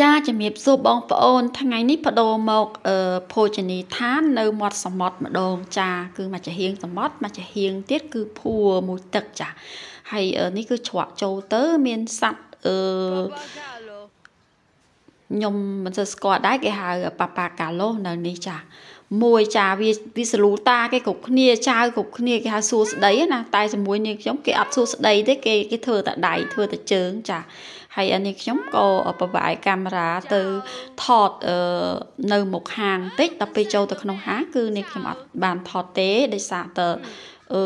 ចាជំរាបសួរបងប្អូន ថ្ងៃនេះបដូរមកអឺភោជនីយដ្ឋាន នៅមាត់សមុទ្រម្ដងចាគឺមកចាហៀងសមុទ្រមកចាហៀងទៀតគឺភួរមួយទឹកចាហើយនេះគឺច្រកចូលទៅ មានសัตว์អឺខ្ញុំមិនសូវស្គាល់ដែរគេហៅប៉ាប៉ាកាឡូនៅនេះចាមួយចាវាវាសលូតាគេគ្រប់គ្នាចៅគ្រប់គ្នាគេហៅសួស្ដីណាតែជាមួយនាងខ្ញុំគេអត់សួស្ដីទេគេគេធ្វើតែដៃធ្វើតែជើងចា ហើយអានេះខ្ញុំក៏ប្រវាយកាមេរ៉ាទៅថតអឺនៅមុខហាងតិចដល់ពេលចូលទៅក្នុងហាងគឺនេះខ្ញុំអត់បានថតទេដោយសារតែអឺ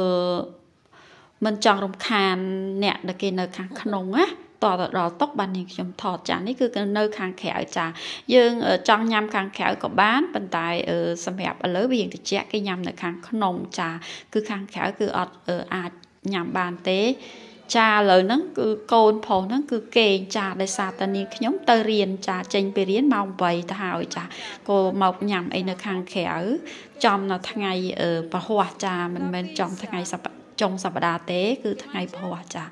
មិនចង់រំខានអ្នកដែលគេនៅខាងក្នុងណាតទៅដល់តុកបាននាងខ្ញុំថតចានេះគឺនៅខាងក្រៅចាយើងចង់ញ៉ាំខាងក្រៅក៏បានប៉ុន្តែសម្រាប់ឥឡូវវាយើងតិចគេញ៉ាំនៅខាងក្នុងចា គឺខាងក្រៅគឺអត់អាចញ៉ាំបានទេ ចាឥឡូវហ្នឹងគឺកូនប្រុសហ្នឹងគឺគេងចាដោយសារតានាងខ្ញុំទៅរៀនចាចេញពីរៀនម៉ោង8ទៅហើយចាក៏មកញ៉ាំអីនៅខាងក្រៅចំនៅថ្ងៃពហុចាមិនមែនចំថ្ងៃសប្តាហ៍ចុងសប្តាហ៍ទេ គឺថ្ងៃពហុចា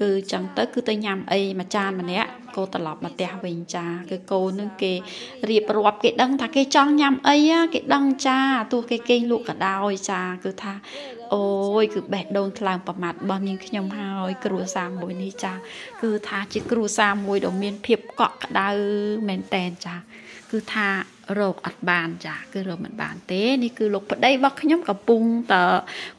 គឺចឹងទៅគឺទៅញ៉ាំអីមួយចានម្នាក់ ក៏ត្រឡប់មកផ្ទះវិញចាគឺកូននឹងគេរៀបរាប់គេដឹងថាគេចង់ញ៉ាំអីគេដឹងចាទោះគេគេងលក់ក៏ដោយចាគឺថាអូយគឺបេះដូងថ្លើមប្រមាត់របស់នាងខ្ញុំហើយ គ្រួសារមួយនេះចា គឺថាជាគ្រួសារមួយដ៏មានភាពកក់ក្ដៅមែនតែនចា គឺថា រកអត់បានចាគឺរកមិនបានទេនេះគឺលោកប្តីរបស់ខ្ញុំកំពុងត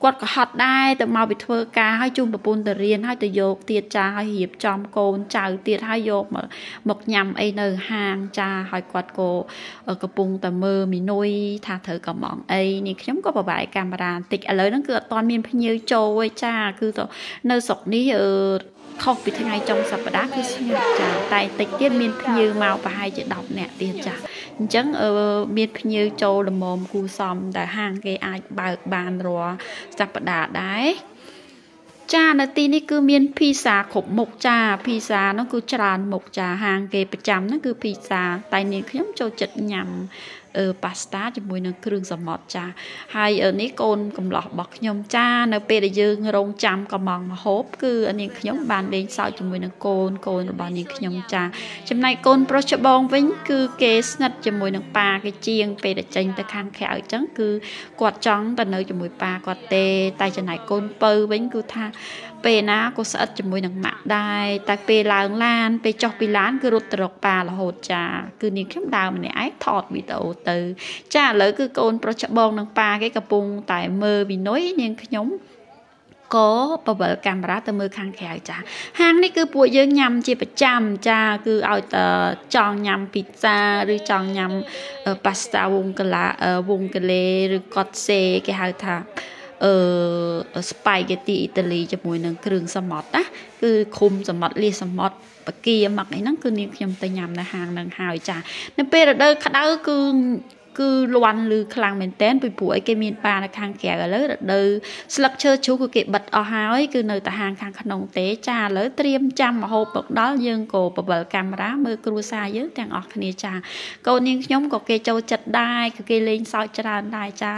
គាត់ក៏ហត់ដែរទៅមកពីធ្វើការហើយជូនប្រពន្ធទៅរៀនហើយទៅយកទៀតចាហើយរៀបចំកូនចៅទៀតហើយយកមកមកញ៉ាំអីនៅហាងចាហើយគាត់ក៏កំពុងតែមើលមីនុយថាត្រូវកំងអីនេះខ្ញុំក៏ប្របែកកាមេរ៉ាបន្តិចឥឡូវហ្នឹងគឺអត់ទាន់មានភ្ញៀវចូលទេចា គឺទៅនៅស្រុកនេះអឺខុសពីថ្ងៃចុងសប្តាហ៍គឺស្ងាត់ចាតែតិចទៀតមានភ្ញៀវមកប្រហែលជា10នាក់ទៀតចា អញ្ចឹងមានភ្ញៀវចូលល្មមគូសំតែហាងគេអាចបើកបានរាល់សប្តាហ៍ដែរ ចានៅទីនេះគឺមានភីសាគ្រប់មុខចាភីសានោះគឺច្រើនមុខចាហាងគេប្រចាំហ្នឹងគឺភីសាតែនាងខ្ញុំចូលចិត្តញ៉ាំប៉ាស្តាជាមួយនឹងគ្រឿងសមុទ្រចាហើយនេះកូនកំឡោះរបស់ខ្ញុំចានៅពេលដែលយើងរងចាំកំងមហូបគឺនាងខ្ញុំបានលេងសើចជាមួយនឹងកូនកូនរបស់នាងខ្ញុំចាចំណែកកូនប្រុសច្បងវិញ គឺគេស្និទ្ធជាមួយនឹងប៉ាគេជាង ពេលដែលចេញទៅខាងក្រៅអញ្ចឹងគឺគាត់ចង់ទៅនៅជាមួយប៉ាគាត់ទេ តែចំណែកកូនពៅវិញគឺថាពេលណាក៏ស្អិតជាមួយនឹងម៉ាក់ដែរតែពេលឡើងឡានពេលចុះពីឡានគឺរត់ទៅរកប៉ារហូតចា គឺនាងខ្ញុំដើរម្នាក់ឯងថតវីដេអូទៅ ចាឥឡូវគឺកូនប្រុសច្បងនឹងប៉ាគេកំពុងតែមើលវីនុយនាងខ្ញុំក៏បបិលកាមេរ៉ាទៅមើលខាងក្រៅចាហាងនេះគឺពួកយើងញ៉ាំជាប្រចាំចាគឺឲ្យតែចង់ញ៉ាំពីហ្សាឬចង់ញ៉ាំប៉ាស្តាវងកាឡាវងកាលេឬកតសេគេហៅថា អឺស្ប៉ាហ្គេទីអ៊ីតាលីជាមួយនឹងគ្រឿងសមុទ្រណាគឺឃុំសមុទ្រលីសមុទ្របកាមកអីហ្នឹងគឺនាងខ្ញុំទៅញ៉ាំនៅហាងហ្នឹងហើយចានៅពេលរដូវក្តៅគឺ គឺលន់ឬខ្លាំងមែនតែនពីព្រោះអីគេមានប៉ានៅខាងក្រៅឥឡូវរដូវស្លឹកឈើជ្រុះគឺគេបិទអស់ហើយគឺនៅតែហាងខាងក្នុងទេចាឥឡូវត្រៀមចាំមហូបមកដល់យើងក៏បបិលកាមេរ៉ាមើលគ្រួសារយើងទាំងអស់គ្នាចាកូននាងខ្ញុំក៏គេចូលចិត្តដែរគឺគេលេងសើចច្រើនដែរចា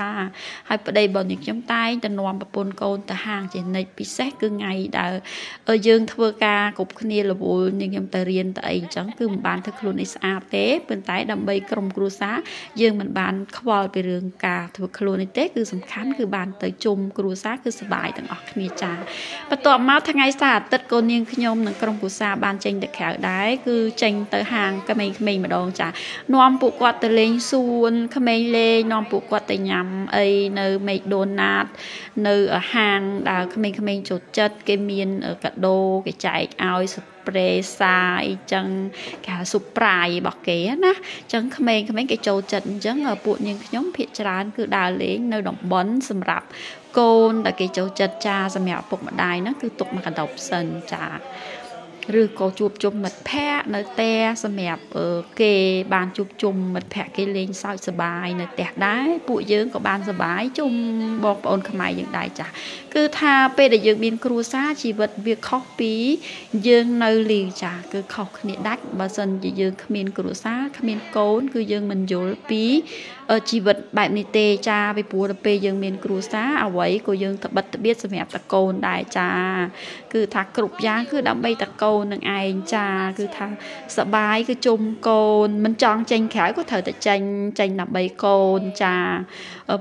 ហើយប្តីបងនាងខ្ញុំតែងទៅនាំប្រពន្ធកូនទៅហាងជានិច្ចពិសេសគឺថ្ងៃដែលយើងធ្វើការគ្រប់គ្នារវល់នាងខ្ញុំទៅរៀនទៅអីអញ្ចឹងគឺមិនបានធ្វើខ្លួនឲ្យស្អាតទេប៉ុន្តែដើម្បីក្រុមគ្រួសារយើងមិនបានខ្វល់ពីរឿងការធ្វើខ្លួននេះទេគឺសំខាន់គឺបានទៅជុំគ្រួសារគឺសប្បាយទាំងអស់គ្នាចាបន្ទាប់មកថ្ងៃសៅរ៍អាទិត្យកូននាងខ្ញុំនិងក្រុមគ្រួសារបានចេញទៅក្រៅដែរគឺចេញទៅហាងក្មេងៗម្ដងចានាំពួកគាត់ទៅលេងសួនក្មេងលេងនាំពួកគាត់ទៅញ៉ាំអីនៅមេកដូណាតនៅហាងដែលក្មេងៗចូលចិត្តគេមានកាដូគេចែកឲ្យ ប្រេសាអីចឹងគេហៅស៊ុបប្រាយរបស់គេណាចឹងក្មេងៗគេចូលចិត្តអញ្ចឹងពួកនាងខ្ញុំភាកច្រើនគឺដើរលេងនៅតំបន់សម្រាប់កូនដែលគេចូលចិត្តចាសម្រាប់ពុកម្ដាយហ្នឹងគឺទុកមកកណ្ដោបសិនចា ឬក៏ជួបជុំមិត្តភ័ក្តិនៅផ្ទះសម្រាប់គេបានជួបជុំមិត្តភ័ក្តិគេលេងសើចសប្បាយនៅផ្ទះដែរពួកយើងក៏បានសប្បាយជុំបងប្អូនខ្មែរយើងដែរចាស់គឺថាពេលដែលយើងមានគ្រួសារជីវិតវាខុសពីយើងនៅលីចាស់គឺខុសគ្នាដាច់បើសិនជាយើងគ្មានគ្រួសារគ្មានកូន គឺយើងមិនយល់ពី ជីវិតបែបនេះទេចាពីព្រោះទៅពេលយើងមានគ្រួសារអ្វីក៏យើងត្បិតត្បៀតសម្រាប់តកូនដែរចា គឺថាគ្រប់យ៉ាងគឺដើម្បីតកូនននឹងឯងចា គឺថាសបាយគឺជុំកូនមិនចង់ចេញក្រៅក៏ត្រូវតែចេញចេញដើម្បីកូនចា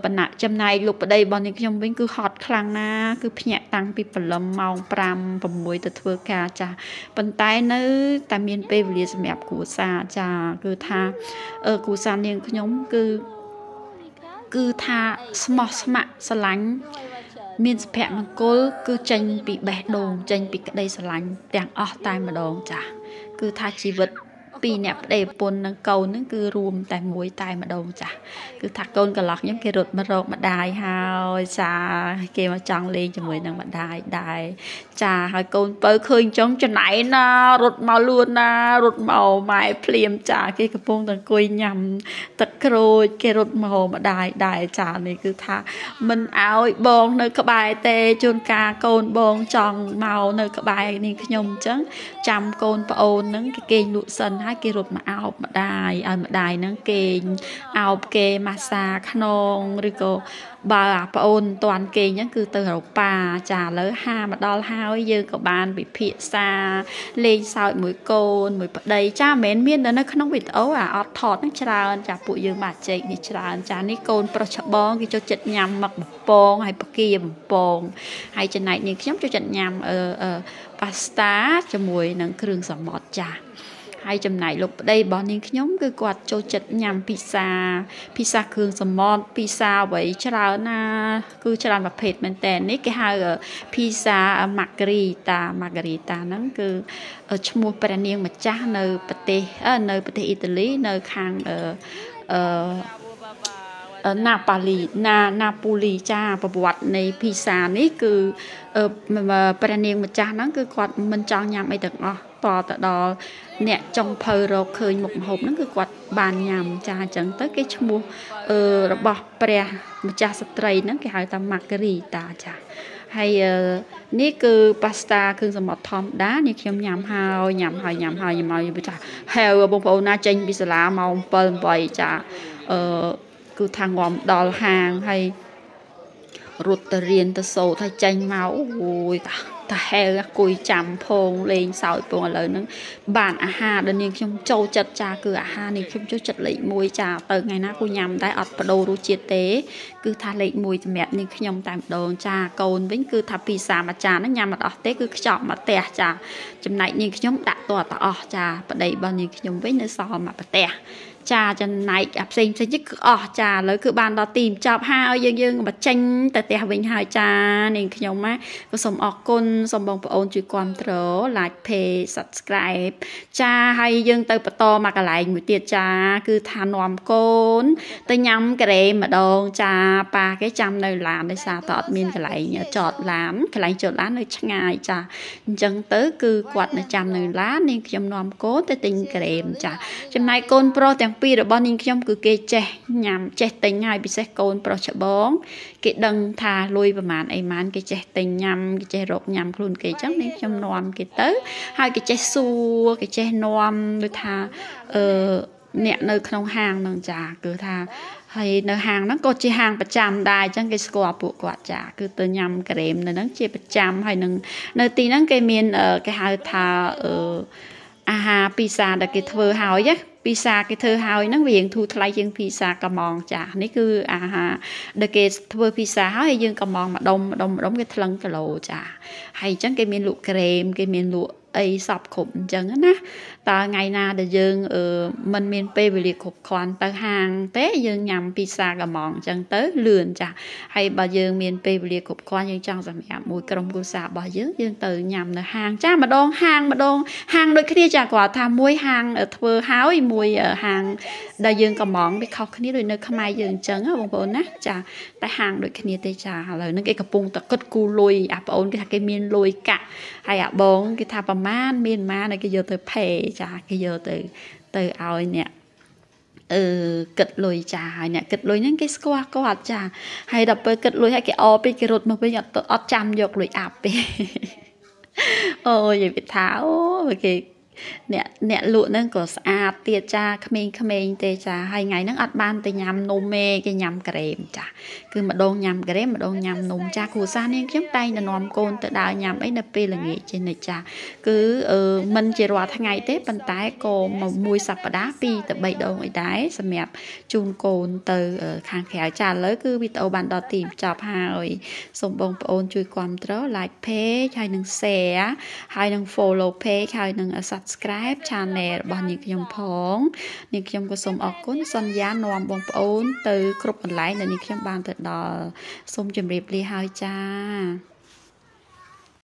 បណ្ណៈចំណាយលោកប្តីរបស់នាងខ្ញុំវិញគឺហត់ខ្លាំងណាស់គឺភ្ញាក់តាំងពីព្រលឹមម៉ោង5 6ទៅធ្វើការចាប៉ុន្តែនៅតែមានពេលវេលាសម្រាប់គ្រួសារចា គឺថាគ្រួសារនាងខ្ញុំគឺ គឺថាស្មោះស្ម័គ្រស្រឡាញ់មានសុភមង្គល គឺចេញពីបេះដូងចេញពីក្តីស្រឡាញ់ទាំងអស់តែម្ដងចាស់គឺថាជីវិត ពីរអ្នកប្តីប្រពន្ធនិងកូនហ្នឹងគឺរួមតែមួយតែម្ដងចាស់គឺថាកូនកន្លោះខ្ញុំគេរត់មករកម្ដាយហើយចាគេមកចង់លេងជាមួយនឹងម្ដាយដែរចាហើយកូនពៅឃើញចង់ចំណៃណារត់មកលួនណារត់មកម៉ែភ្លាមចាគេកំពុងតែអង្គុយញ៉ាំទឹកក្រូចគេរត់មកម្ដាយដែរចានេះគឺថាមិនអោយបងនៅក្បែរទេជួនកាលកូនបងចង់មកនៅក្បែរនេះខ្ញុំអញ្ចឹងចាំកូនប្អូនហ្នឹងគេគេងលក់សិនហើយគេរត់មកអោបម្ដាយឲ្យម្ដាយហ្នឹងគេងអោបគេម៉ាសាខ្នងឬក៏បើអាប្អូនមិនតាន់គេងហ្នឹងគឺទៅរកប៉ាចាឥឡូវហាមកដល់ហើយយើងក៏បានពិភាក្សាលេងសើចមួយកូនមួយប្តីចាមិនមែនមាននៅក្នុងវីដេអូអាអត់ថតហ្នឹងច្រើនចាពួកយើងបាទជែកនេះច្រើនចានេះកូនប្រុសច្បងគេចូលចិត្តញ៉ាំមឹកបំពងហើយផ្គាបំពងហើយចំណែកនេះខ្ញុំចូលចិត្តញ៉ាំអឺប៉ាស្តាជាមួយនឹងគ្រឿងសមុទ្រចា ហើយចំណែកលោកប្តីរបស់នាងខ្ញុំគឺគាត់ចូលចិត្តញ៉ាំពិសាពិសាគ្រឿងសមុទ្រពិសាអ្វីច្រើនណា គឺច្រើនប្រភេទមែនតើនេះគេហៅពិសាម៉ាការីតាម៉ាការីតាហ្នឹងគឺឈ្មោះព្រះនាងម្ចាស់នៅប្រទេសនៅប្រទេសអ៊ីតាលីនៅខាងអឺអឺណាប៉ាលីណាណាពូលីចាប្រវត្តិនៃភីសានេះគឺព្រះនាងម្ចាស់ហ្នឹងគឺគាត់មិនចង់ញ៉ាំអីទាំងអស់ តទៅដល់អ្នកចុងភៅរកឃើញមុខម្ហូបហ្នឹងគឺគាត់បានញ៉ាំចាអញ្ចឹងទៅគេឈ្មោះអឺរបស់ព្រះម្ចាស់ស្ត្រីហ្នឹងគេហៅថាម៉ាការីតាចាហើយនេះគឺប៉ាស្តាគ្រឿងសមុទ្រធម្មតានេះខ្ញុំញ៉ាំហើយញ៉ាំហើយញ៉ាំហើយញ៉ាំហើយចាហៅបងប្អូនណាចេញពីសាលាម៉ោង7 8ចាអឺគឺថាងំដល់ហាងហើយរត់ទៅរៀនទៅសូត្រហើយចេញមកអូយតា តាហែលគួយចាំផងលេងសើចពងឥឡូវហ្នឹងបានអាហារដែលនាងខ្ញុំចូលចិត្តចាគឺអាហារនាងខ្ញុំចូលចិត្តលេខ1ចាទៅថ្ងៃណាគូញ៉ាំដែរអត់បដូររសជាតិទេ គឺថាលេខ1សម្រាប់នាងខ្ញុំតែម្ដងចាកូនវិញគឺថាពីសាមួយចានហ្នឹងញ៉ាំមិនអស់ទេគឺខ្ចប់មកផ្ទះចាចំណែកនាងខ្ញុំដាក់តតអស់ចាប្តីរបស់នាងខ្ញុំវិញនៅសល់មកផ្ទះ ចាចំណែកអាផ្សេងផ្សេងទៀតគឺអស់ចាឥឡូវគឺបានដល់ទីបញ្ចប់ហើយយើងយើងមកចេញទៅផ្ទះវិញហើយចានាងខ្ញុំណាក៏សូមអរគុណសូមបងប្អូនជួយគ្រប់គ្រង like page subscribe ចាហើយយើងទៅបន្តមកកន្លែងមួយទៀតចា គឺថានាំកូន ទៅញ៉ាំការ៉េម្ដង ចាប៉ាគេចាំនៅឡានដោយសារតើអត់មានកន្លែងចតឡានកន្លែងចតឡាននៅឆ្ងាយចាអញ្ចឹងទៅគឺគាត់នៅចាំនៅឡាននាងខ្ញុំនាំកូនទៅទិញការ៉េចាចំណែកកូនប្រុសទាំងពីររបស់នាងខ្ញុំគឺគេចេះញ៉ាំចេះទិញហើយពិសេសកូនប្រុសច្បង គេដឹងថាលុយប្រហែលអីម៉ានគេចេះទិញញ៉ាំគេចេះរកញ៉ាំខ្លួនគេអញ្ចឹងនាងខ្ញុំនាំគេទៅ ហើយគេចេះសួរគេចេះនាំដូចថាអឺអ្នកនៅក្នុងហាងហ្នឹងចាគឺថាហើយនៅហាងហ្នឹងក៏ជាហាងប្រចាំដែរអញ្ចឹងគេស្គាល់ពួកគាត់ចាគឺទៅញ៉ាំក្រែមនៅហ្នឹងជាប្រចាំហើយនឹងនៅទីហ្នឹងគេមានគេហៅថាអឺអាហារពីសាដែលគេធ្វើហើយណា ពីសាគេធ្វើហើយហ្នឹងវារៀងធូរថ្លៃជាងពីសាកំងចានេះគឺអាហារដែលគេធ្វើពីសាហើយយើងកំងម្ដុំម្ដុំម្ដុំគេថ្លឹងគីឡូចាហើយអញ្ចឹងគេមានលក់ក្រែមគេមានលក់ អីសពគ្រប់អញ្ចឹងណាតើថ្ងៃណាដែលយើងអឺมันមានពេលវេលាគ្រប់គ្រាន់ទៅហាងទេយើងញ៉ាំពីសាកំងអញ្ចឹងទៅលឿនចាហើយបើយើងមានពេលវេលាគ្រប់គ្រាន់យើងចង់សម្រាប់មួយក្រុមគ្រួសាររបស់យើងយើងទៅញ៉ាំនៅហាងចាម្ដងហាងម្ដងហាងដូចគ្នាចាគាត់ថាមួយហាងធ្វើហើយមួយហាងដែលយើងកំងវាខុសគ្នាដូចនៅខ្មែរយើងអញ្ចឹងបងប្អូនណាចាតែហាងដូចគ្នាទេចាឥឡូវហ្នឹងគេកំពុងតែគិតគូលុយអាបងអូនគេថាគេមានលុយកាក់ហើយអាបងគេថាប្រមាណមានប្រមាណគេយកទៅផេចាគេយកទៅទៅឲ្យអ្នកអឺគិតលុយចាហើយអ្នកគិតលុយហ្នឹងគេស្គាល់គាត់ចាហើយដល់ពេលគិតលុយហើយគេអពេកគេរត់មកវិញអត់អត់ចាំយកលុយអាប់ទេអូយនិយាយថាអូគេ អ្នកអ្នកលក់ហ្នឹងក៏ស្អាតទៀតចាក្មេងៗទេចាហើយថ្ងៃហ្នឹងអត់បានទៅញ៉ាំនំទេគេញ៉ាំក្រែមចាគឺម្ដងញ៉ាំក្រែមម្ដងញ៉ាំនំចាគ្រួសារនាងខ្ញុំតែងតែនាំកូនទៅដើរញ៉ាំអីនៅពេលល្ងាចចេះនេះចាគឺអឺមិនជារាល់ថ្ងៃទេប៉ុន្តែក៏មួយសប្តាហ៍2ទៅ3ដងអីដែរសម្រាប់ជូនកូនទៅខាងក្រៅចាឥឡូវគឺវីដេអូបានដល់ទីបញ្ចប់ហើយសូមបងប្អូនជួយគ្រប់គ្រង like page ហើយនិង share ហើយនិង follow page ហើយនិង subscribe channel របស់នាងខ្ញុំផងនាងខ្ញុំក៏សូមអរគុណសន្យានាំបងប្អូន ទៅ គ្រប់កន្លែងដែលនាងខ្ញុំបានទៅដល់សូមជម្រាបលាហើយចា